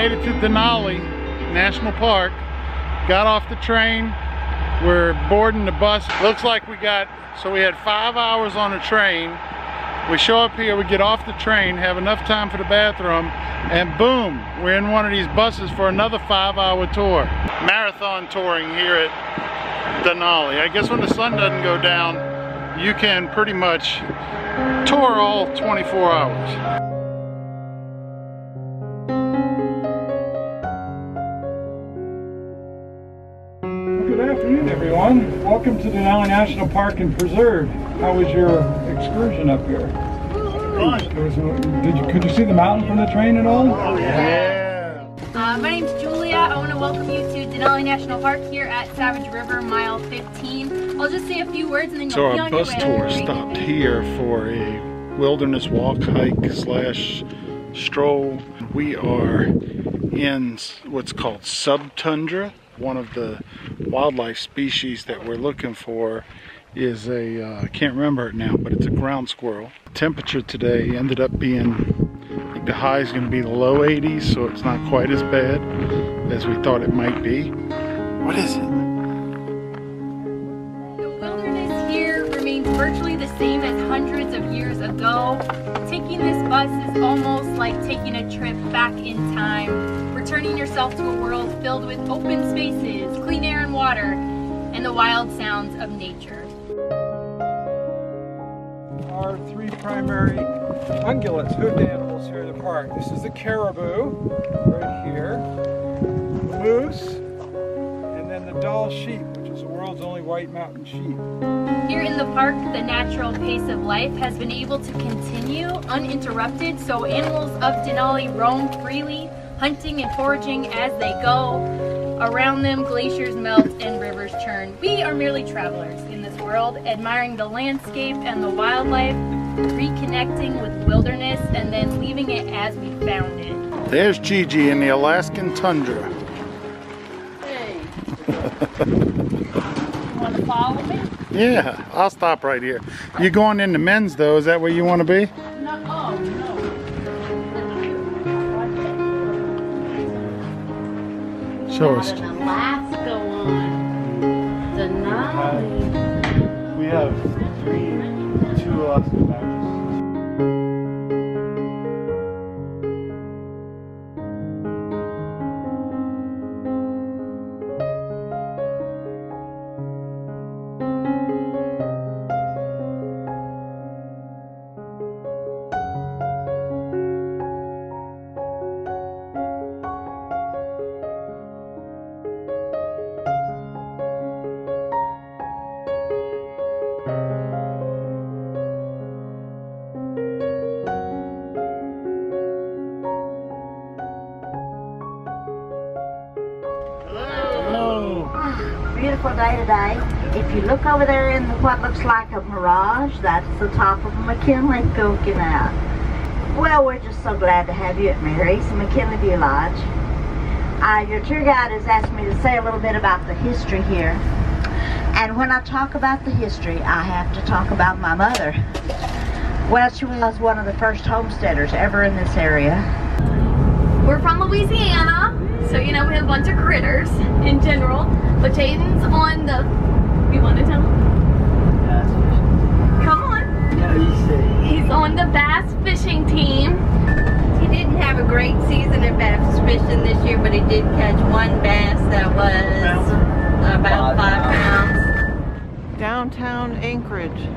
made it to Denali National Park. Got off the train. We're boarding the bus. Looks like we got, so we had five hours on a train. We show up here, we get off the train, have enough time for the bathroom, and boom, we're in one of these buses for another five hour tour. Marathon touring here at Denali. I guess when the sun doesn't go down, you can pretty much tour all 24 hours. Everyone. Welcome to Denali National Park and Preserve. How was your excursion up here? It was, did you, could you see the mountain from the train at all? Oh, yeah. Uh, my name's Julia. I want to welcome you to Denali National Park here at Savage River, mile 15. I'll just say a few words and then so you'll be our on bus your way. tour stopped here for a wilderness walk, hike, slash stroll. We are in what's called subtundra. One of the wildlife species that we're looking for is a, uh, I can't remember it now, but it's a ground squirrel. Temperature today ended up being, the high is going to be the low 80s, so it's not quite as bad as we thought it might be. What is it? The wilderness here remains virtually the same as hundreds of years ago. Taking this bus is almost like taking a trip back in time, returning yourself to a world filled with open spaces, clean air and water, and the wild sounds of nature. Our three primary ungulates, hoofed animals here in the park. This is the caribou, right here, the moose, and then the Dall sheep, which is the world's only white mountain sheep. Here in the park, the natural pace of life has been able to continue uninterrupted, so animals of Denali roam freely, hunting and foraging as they go. Around them, glaciers melt and rivers churn. We are merely travelers in this world, admiring the landscape and the wildlife, reconnecting with wilderness, and then leaving it as we found it. There's Gigi in the Alaskan tundra. Hey. You want to follow me? Yeah, I'll stop right here. You going into men's though? Is that where you want to be? Show us. Got an Alaska one. Denali. We have three, two Alaska Beautiful day today. If you look over there in what looks like a mirage, that's the top of McKinley poking out. Well, we're just so glad to have you at Mary's McKinley View Lodge. Uh, your tour guide has asked me to say a little bit about the history here. And when I talk about the history, I have to talk about my mother. Well, she was one of the first homesteaders ever in this area. We're from Louisiana, so you know we have a bunch of critters in general. But Jaden's on the. You want to tell him? Come on. He's on the bass fishing team. He didn't have a great season of bass fishing this year, but he did catch one bass that was about five pounds. downtown Anchorage.